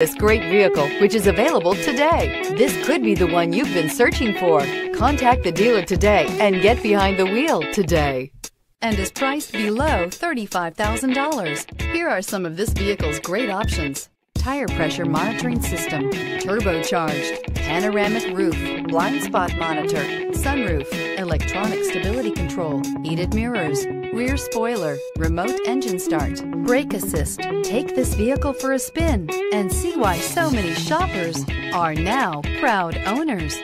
This great vehicle, which is available today. This could be the one you've been searching for. Contact the dealer today and get behind the wheel today. And is priced below $35,000. Here are some of this vehicle's great options. Tire pressure monitoring system, turbocharged, panoramic roof, blind spot monitor, sunroof, electronic stability control, heated mirrors, rear spoiler, remote engine start, brake assist. Take this vehicle for a spin and see why so many shoppers are now proud owners.